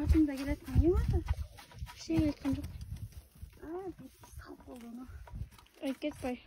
Karşımda gelen tanıyor var da. Bir şey yakındı. Aa, bir sap olduğunu. Ay git bay.